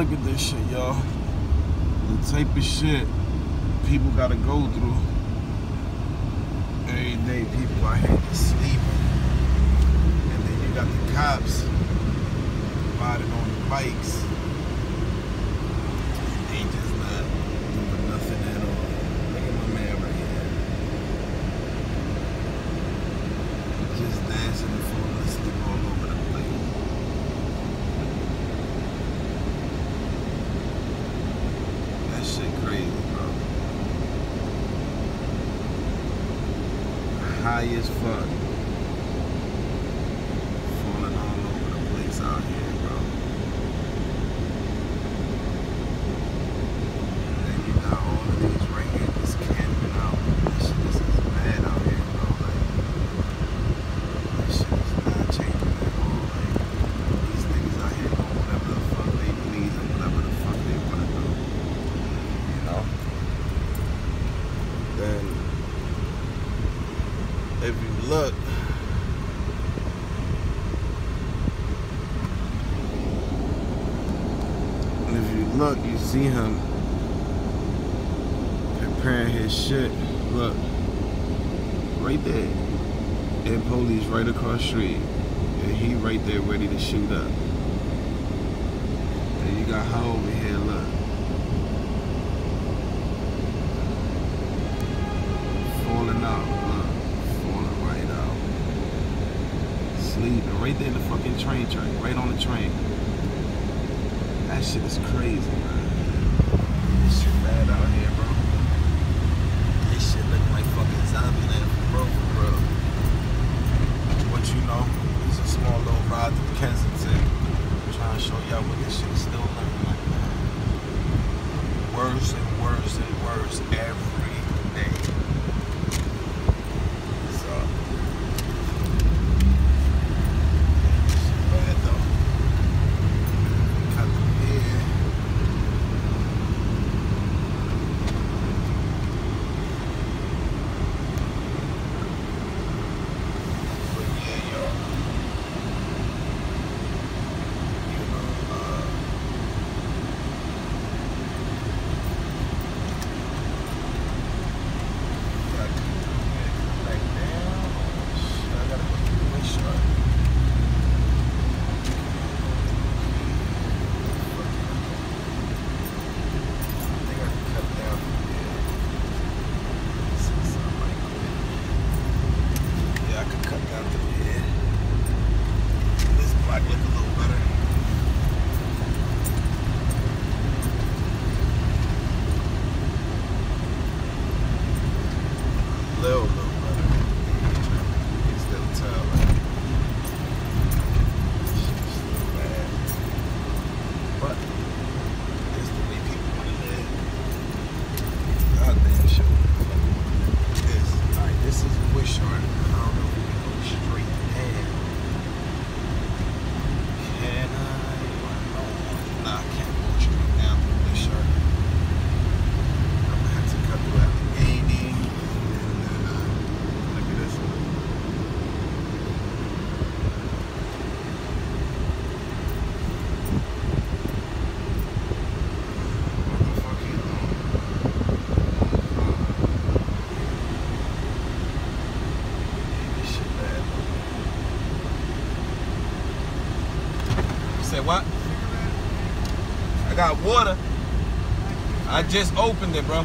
look at this shit, y'all. The type of shit people gotta go through. Every day people out here just sleeping. And then you got the cops riding on the bikes. They just not doing nothing at all. Look at my man right here. Just dancing and falling asleep all over the place. That shit crazy, bro. High as fuck. Falling all over the place out here, bro. And then you got all of these ringers camping out. This shit is is bad out here, bro. Like, this shit is not changing at all. Like, these niggas out here doing whatever the fuck they please and whatever the fuck they wanna do. You know? Then if you look. And if you look you see him preparing his shit. Look. Right there. And police right across street. And he right there ready to shoot up. And you got her over here look sleeping right there in the fucking train track right on the train. That shit is crazy man. This shit bad out here bro. This shit look like fucking zombie land bro bro. What you know it's a small little ride to Kensington. Trying to show y'all what this shit is still looking like man. Worse and worse and worse every day so shit bad though cut the beard But yeah, y'all. You know, uh, gotta get back down. Shit, I gotta go to the Wishart. I think I can cut down from here. See something like that. Yeah, I could cut down through here. This block look a little better. Little, little better. You can still tell. Like, shit's still bad. But, it's the way people want to live. Goddamn sure. This, alright, this is Wishart. I don't know if we can go straight down. Can I? No, nah, I can't go straight down to Wishart. I'm gonna have to cut through Allegheny. And then, uh, look at this. This shit bad. You said what? I got water. I just opened it, bro.